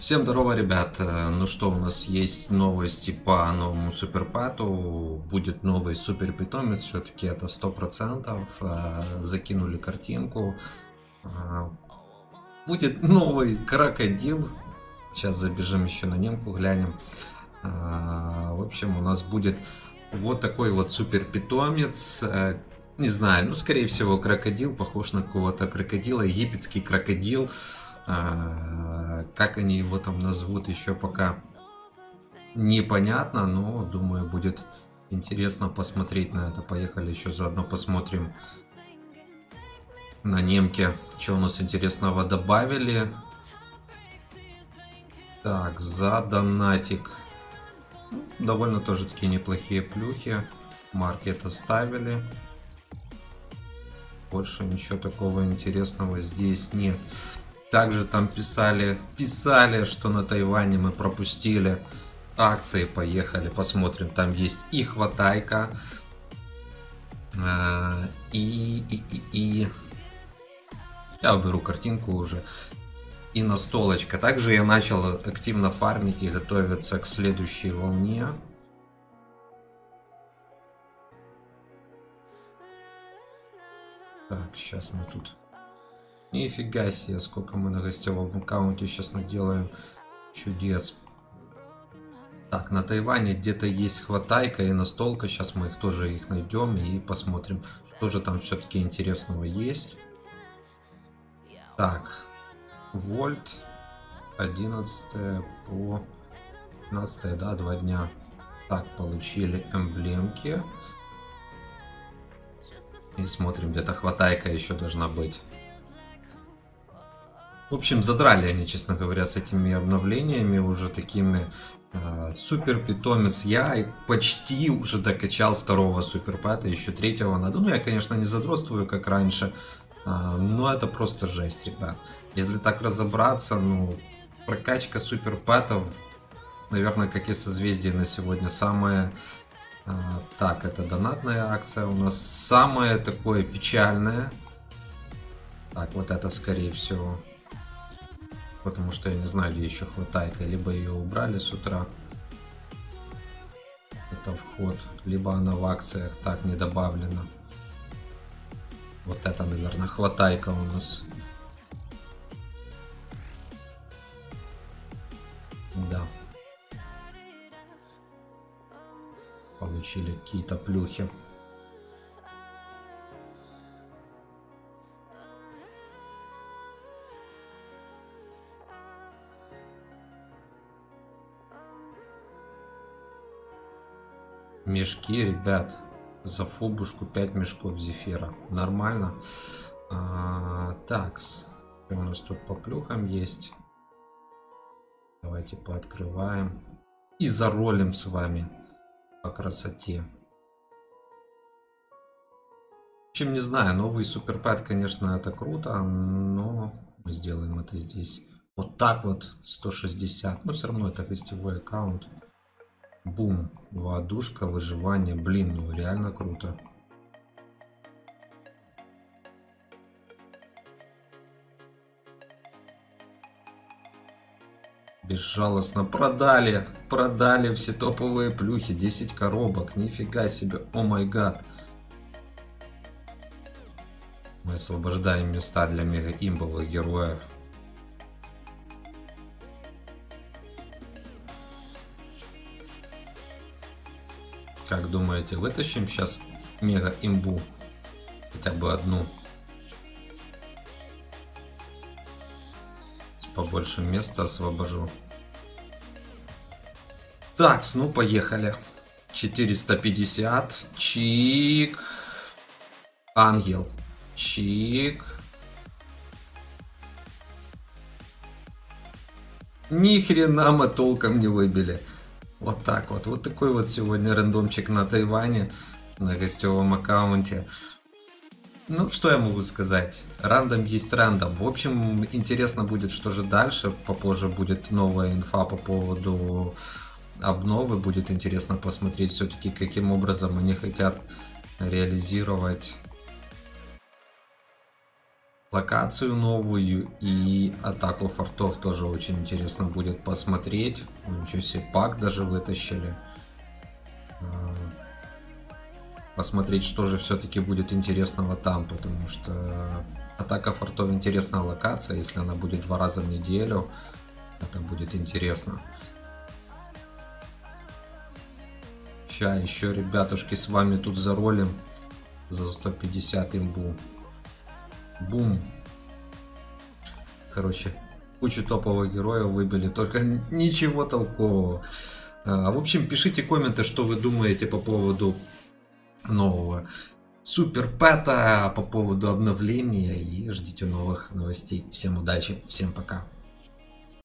Всем здорово, ребят. Э, ну что, у нас есть новости по новому суперпату. Будет новый супер питомец, все-таки это сто процентов. Э, закинули картинку. Э, будет новый крокодил. Сейчас забежим еще на немку, глянем. В общем, у нас будет вот такой вот супер питомец. Не знаю, ну скорее всего крокодил, похож на какого-то крокодила, египетский крокодил. Как они его там назовут, еще пока непонятно, но думаю будет интересно посмотреть на это. Поехали еще заодно посмотрим на немке, что у нас интересного добавили. Так, за донатик. Довольно тоже такие неплохие плюхи. Маркет оставили. Больше ничего такого интересного здесь нет. Также там писали, писали, что на Тайване мы пропустили акции. Поехали, посмотрим. Там есть и хватайка, а, и, и, и, и... Я уберу картинку уже. И настолочка. Также я начал активно фармить и готовиться к следующей волне. Так, сейчас мы тут Нифига себе, сколько мы на гостевом аккаунте сейчас наделаем чудес. Так, на Тайване где-то есть хватайка и настолка. Сейчас мы их тоже их найдем и посмотрим, что же там все-таки интересного есть. Так, вольт 11 по 15, да, два дня. Так, получили эмблемки. И смотрим, где-то хватайка еще должна быть. В общем, задрали они, честно говоря, с этими обновлениями уже такими. Э, супер питомец я почти уже докачал второго суперпэта, еще третьего надо. Ну, я, конечно, не задротствую, как раньше, э, но это просто жесть, ребят. Если так разобраться, ну, прокачка суперпэтов, наверное, как и созвездие на сегодня, самое... Э, так, это донатная акция у нас. Самое такое печальное. Так, вот это, скорее всего, потому что я не знаю, где еще хватайка. Либо ее убрали с утра. Это вход. Либо она в акциях так не добавлена. Вот это, наверное, хватайка у нас. Да. Получили какие-то плюхи. Мешки, ребят. За фобушку 5 мешков зефира. Нормально. А, такс. У нас тут по плюхам есть? Давайте пооткрываем. И заролим с вами по красоте. В общем, не знаю, новый суперпэт, конечно, это круто, но мы сделаем это здесь. Вот так вот, 160. Но все равно это гостевой аккаунт. Бум. Воодушка, выживание. Блин, ну реально круто. Безжалостно продали. Продали все топовые плюхи. 10 коробок. Нифига себе. О май гад. Мы освобождаем места для мега-имбовых героев. Как думаете, вытащим сейчас мега имбу? Хотя бы одну. Побольше места освобожу. Так, ну поехали. 450. Чик. Ангел. Чик. Ни хрена мы толком не выбили. Вот так вот. Вот такой вот сегодня рандомчик на Тайване, на гостевом аккаунте. Ну, что я могу сказать? Рандом есть рандом. В общем, интересно будет, что же дальше. Попозже будет новая инфа по поводу обновы. Будет интересно посмотреть все-таки, каким образом они хотят реализировать локацию новую и атаку фортов тоже очень интересно будет посмотреть. Ничего себе, пак даже вытащили. А, посмотреть, что же все-таки будет интересного там, потому что атака фортов интересная локация, если она будет два раза в неделю, это будет интересно. Ща еще, ребятушки, с вами тут заролим за 150 имбу. Бум. Короче, кучу топовых героев выбили, только ничего толкового. А, в общем, пишите комменты, что вы думаете по поводу нового супер пэта, по поводу обновления и ждите новых новостей. Всем удачи, всем пока.